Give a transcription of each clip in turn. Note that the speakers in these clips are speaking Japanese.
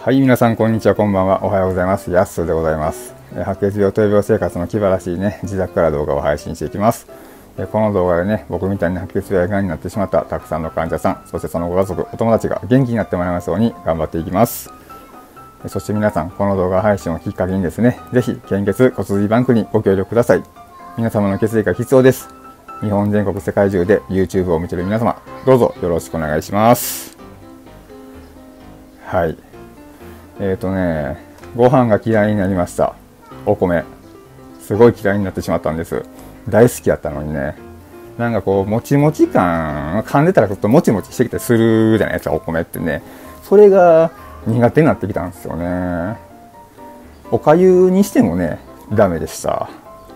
はい、皆さん、こんにちは、こんばんは。おはようございます。やっすでございます。白血病、闘病生活の気晴らしいね、自宅から動画を配信していきます。この動画でね、僕みたいに白血病や癌になってしまったたくさんの患者さん、そしてそのご家族、お友達が元気になってもらいますように頑張っていきます。そして皆さん、この動画配信をきっかけにですね、ぜひ、献血骨髄バンクにご協力ください。皆様の血液が必要です。日本全国世界中で YouTube を見ている皆様、どうぞよろしくお願いします。はい。えっ、とね、ご飯が嫌いになりました。お米。すごい嫌いになってしまったんです。大好きやったのにね。なんかこう、もちもち感、噛んでたらちょっともちもちしてきたりするじゃないですか、お米ってね。それが苦手になってきたんですよね。おかゆにしてもね、ダメでした。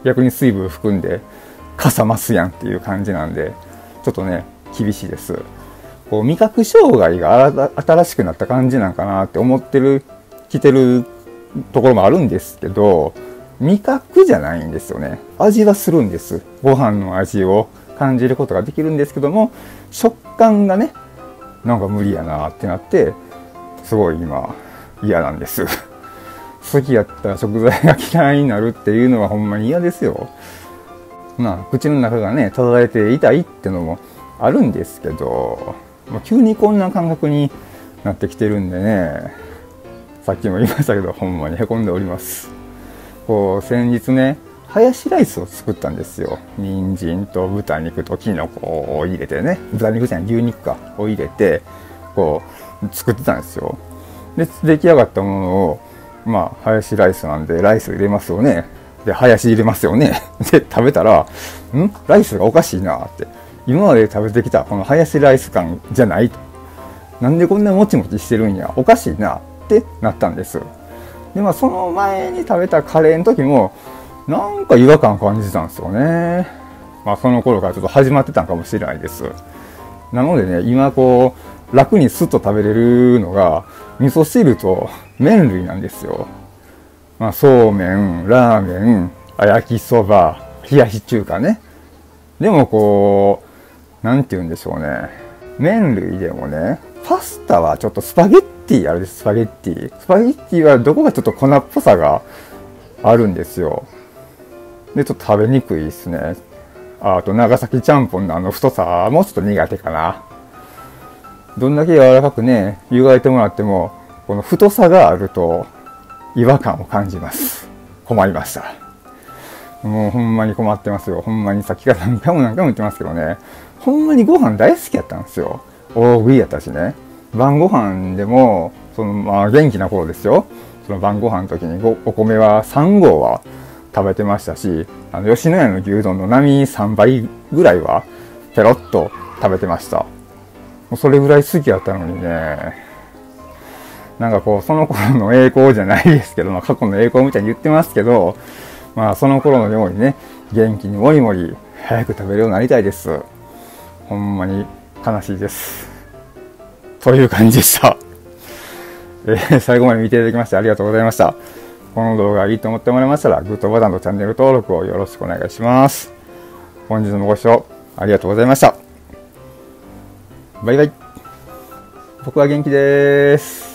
逆に水分含んで、かさますやんっていう感じなんで、ちょっとね、厳しいです。こう味覚障害が新しくなった感じなんかなって思ってる、来てるところもあるんですけど、味覚じゃないんですよね。味はするんです。ご飯の味を感じることができるんですけども、食感がね、なんか無理やなってなって、すごい今嫌なんです。好きやったら食材が嫌いになるっていうのはほんまに嫌ですよ。まあ、口の中がね、叩いて痛いってのもあるんですけど、まあ急にこんな感覚になってきてるんでね、さっきも言いましたけど、ほんまにへこんでおります。こう、先日ね、ハヤシライスを作ったんですよ。人参と豚肉とキノコを入れてね、豚肉じゃない、牛肉か、を入れて、こう、作ってたんですよ。で、出来上がったものを、まあ、ハヤシライスなんで、ライス入れますよね。で、ハヤシ入れますよね。で、食べたら、ん？ライスがおかしいなって。今まで食べてきたこのハヤシライス感じゃないと。なんでこんなもちもちしてるんや。おかしいなってなったんです。で、まあ、その前に食べたカレーの時も、なんか違和感感じたんですよね。まあ、その頃からちょっと始まってたんかもしれないです。なのでね、今こう、楽にスッと食べれるのが、味噌汁と麺類なんですよ。まあ、そうめん、ラーメン、あ焼きそば、冷やし中華ね。でもこう、なんて言うんでしょうね。麺類でもね、パスタはちょっとスパゲッティあるです、スパゲッティ？スパゲッティはどこかちょっと粉っぽさがあるんですよ。で、ちょっと食べにくいですね。ああと、長崎ちゃんぽんのあの太さもちょっと苦手かな。どんだけ柔らかくね、湯がいてもらっても、この太さがあると違和感を感じます。困りました。もうほんまに困ってますよ。ほんまにさっきから何回も何回も言ってますけどね。ほんまにご飯大好きやったんですよ。大食いやったしね。晩ご飯でも、そのまあ元気な頃ですよ。その晩ご飯の時にごお米は3合は食べてましたし、あの吉野家の牛丼の並3倍ぐらいはペロッと食べてました。もうそれぐらい好きやったのにね、なんかこう、その頃の栄光じゃないですけど、まあ過去の栄光みたいに言ってますけど、まあその頃のようにね、元気にもりもり早く食べるようになりたいです。ほんまに悲しいです。という感じでした。えー最後まで見ていただきましてありがとうございました。この動画がいいと思ってもらえましたら、グッドボタンとチャンネル登録をよろしくお願いします。本日もご視聴ありがとうございました。バイバイ。僕は元気です。